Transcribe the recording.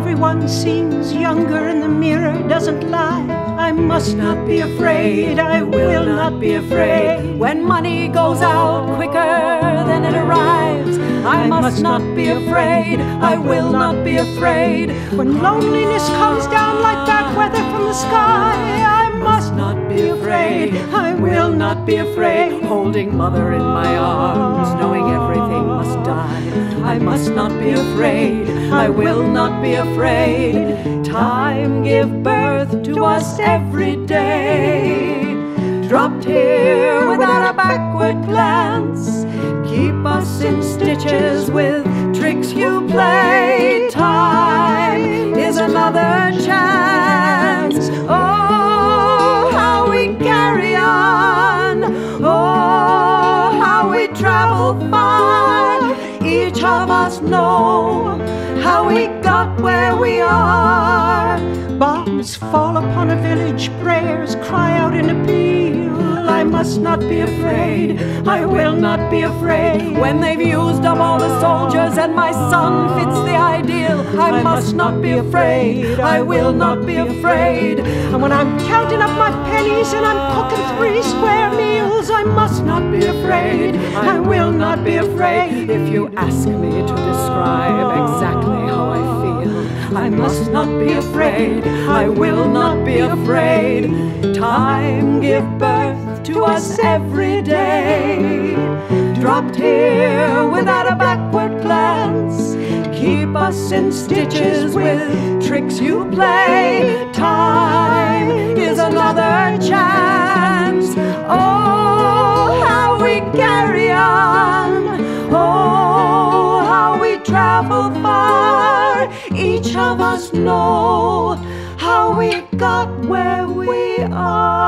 Everyone seems younger and the mirror doesn't lie. I must not be afraid, I will not be afraid. When money goes out quicker than it arrives, I must not be afraid, I will not be afraid. When loneliness comes down like bad weather from the sky, I must not be afraid, I will not be afraid. Holding mother in my arms, knowing everything must die. I must not be afraid, I will not be afraid. Time give birth to us every day. Dropped here without a backward glance. Keep us in stitches with tricks you play. Time is another chance. Oh, how we carry on. Oh, how we travel far. Each of us know got where we are. Bombs fall upon a village, prayers cry out in appeal. I must not be afraid, I will not be afraid. When they've used up all the soldiers and my son fits the ideal, I must not be afraid, I will not be afraid. And when I'm counting up my pennies and I'm cooking three square meals, I must not be afraid, I will not be afraid. If you ask me to describe exactly must not be afraid, I will not be afraid. Time give birth to us every day. Dropped here without a backward glance. Keep us in stitches with tricks you play. Time is another chance. Oh, how we carry on. Oh, how we travel far. Each of us know how we got where we are.